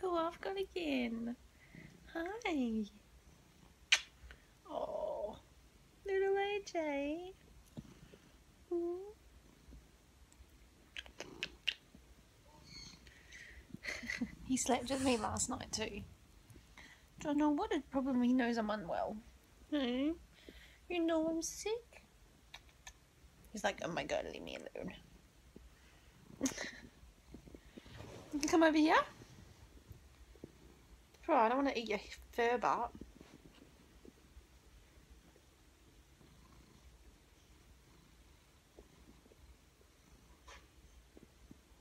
Go off, got again. Hi. Oh, little AJ. Ooh. he slept with me last night too. Don't know what it probably knows I'm unwell. Hmm? You know I'm sick? He's like, oh my god, leave me alone. you can come over here? Bro, I don't want to eat your fur butt.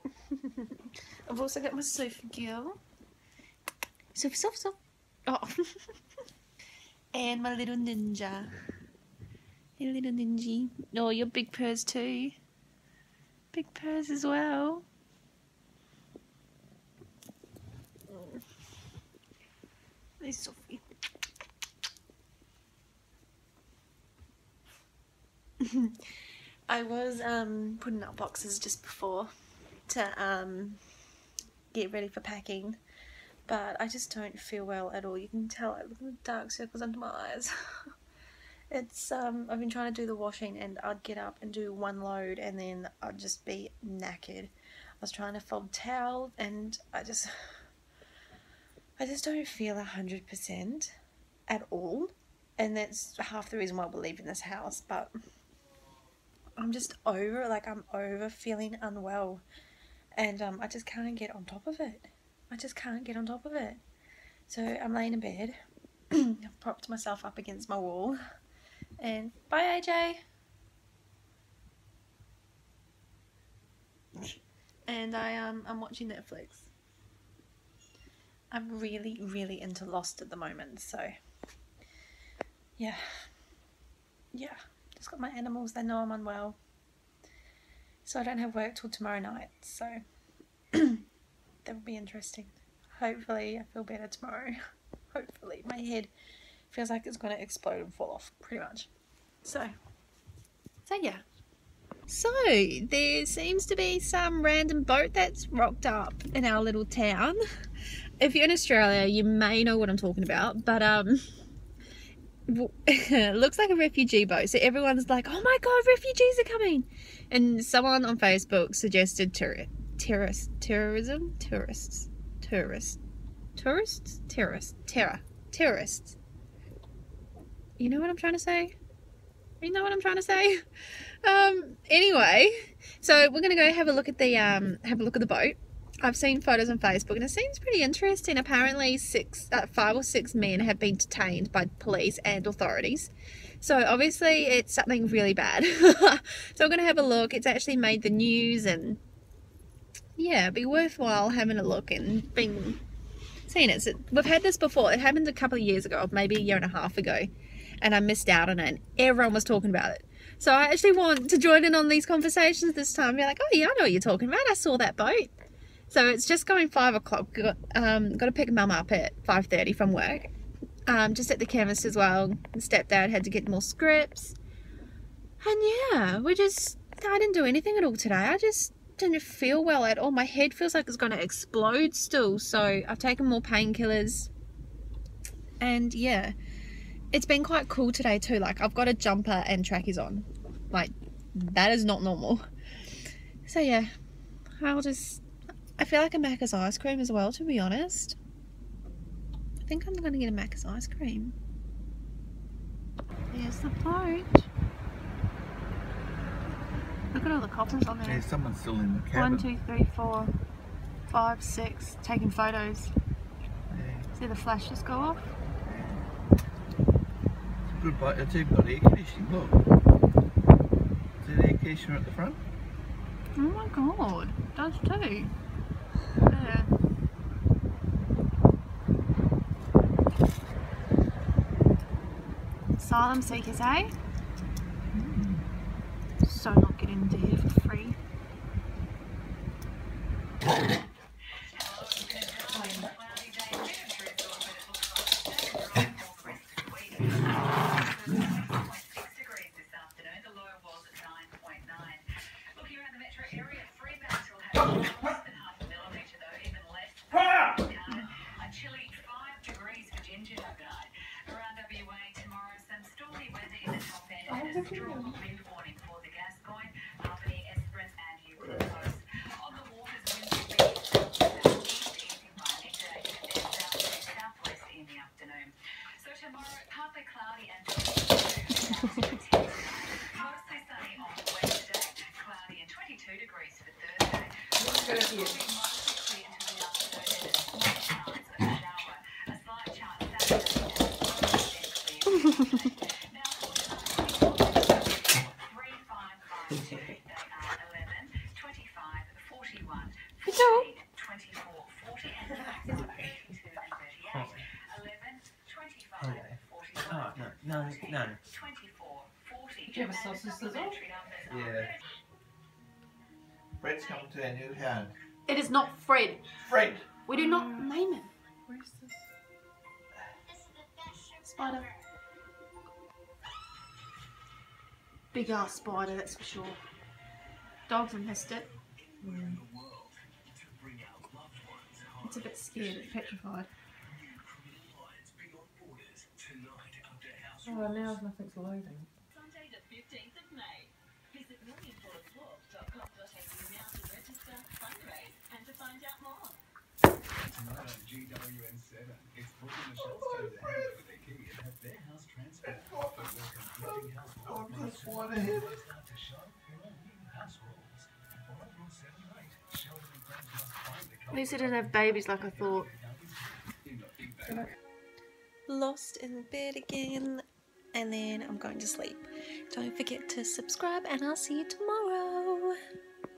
I've also got my sofa girl. Sofa, sofa, sofa. Oh. and my little ninja. Hey, little ninja. Oh, your big purrs too. Big purrs as well. There's Sophie. I was um, putting out boxes just before to um, get ready for packing but I just don't feel well at all. You can tell I look at the dark circles under my eyes. it's um I've been trying to do the washing and I'd get up and do one load and then I'd just be knackered. I was trying to fold towel and I just I just don't feel a hundred percent at all. And that's half the reason why we're leaving this house, but I'm just over like I'm over feeling unwell and um, I just can't get on top of it. I just can't get on top of it. So I'm laying in bed. I've propped myself up against my wall. And bye AJ. And I um I'm watching Netflix. I'm really, really into Lost at the moment, so yeah. Yeah. Just got my animals, they know I'm unwell. So I don't have work till tomorrow night, so that would be interesting. Hopefully I feel better tomorrow. Hopefully. My head feels like it's going to explode and fall off, pretty much. So, so yeah. So, there seems to be some random boat that's rocked up in our little town. If you're in Australia, you may know what I'm talking about, but um, it looks like a refugee boat. So everyone's like, oh my god, refugees are coming. And someone on Facebook suggested tour terrorist terrorism? Tourists tourists tourists terrorists. Terror. Terrorists. You know what i'm trying to say? You know what i'm trying to say? Um anyway so we're gonna go have a look at the um have a look at the boat I've seen photos on Facebook and it seems pretty interesting. Apparently, six, uh, five or six men have been detained by police and authorities. So obviously, it's something really bad. so we're going to have a look. It's actually made the news and yeah, it'd be worthwhile having a look and being seeing it. So we've had this before. It happened a couple of years ago, maybe a year and a half ago, and I missed out on it. And everyone was talking about it. So I actually want to join in on these conversations this time. Be like, oh yeah, I know what you're talking about. I saw that boat. So it's just going five o'clock. Got, um, got to pick mum up at five thirty from work. Um, just at the chemist as well. Stepdad had to get more scripts. And yeah, we just I didn't do anything at all today. I just didn't feel well at all. My head feels like it's going to explode still. So I've taken more painkillers. And yeah, it's been quite cool today too. Like I've got a jumper and trackies on. Like that is not normal. So yeah, I'll just, I feel like a Macca's ice cream as well, to be honest. I think I'm going to get a Macca's ice cream. Here's the boat. Look at all the coppers on there. Yeah, someone's still in the cabin. One, two, three, four, five, six. Taking photos. Yeah. See the flashes go off? It's a good boat. It's even got air conditioning. Look. See the air conditioner at the front? Oh my god, it does too. Asylum seekers, eh? So not getting into here strong wind warning for the Gascoyne, Albany, Esperance, and Eucla coasts. On the waters, winds will be southeast, easing by midday, then southwest, southwest in the afternoon. So tomorrow, partly cloudy and 22 Mostly sunny on Wednesday, cloudy and 22 degrees for Thursday. Mostly clear until the afternoon and a small chance of a shower. A slight chance Saturday and then clear. Now, for tonight, three, five, five, two. They are 11, 25, 41, 14, 24, 40, and the maximum 32 and 38. 11, 25, Okay. 41, Oh, no, no, no. 24, 40. Do you have a and the sausage sizzle? supplementary numbers are Yeah. Fred's coming to our new town. It is not Fred. Fred! We do not name him. Where's this? Spider. Big ass spider, that's for sure. Dogs have missed it. It's a bit scared, it's petrified. Oh, now nothing's loading. Sunday the 15th of May. Visit millionpawswalk.com.au now to register, fundraise, and to find out more. Tonight on GWN7, it's Brooke and Michelle's turn to hand over their key and have their house transferred. But will conflicting household Oh, plans just want to hit it. start to show in all new house rules? Five rules seven and eight. Sheldon and friends must find At least I didn't have babies like I thought. lost in bed again and then I'm going to sleep. Don't forget to subscribe and I'll see you tomorrow.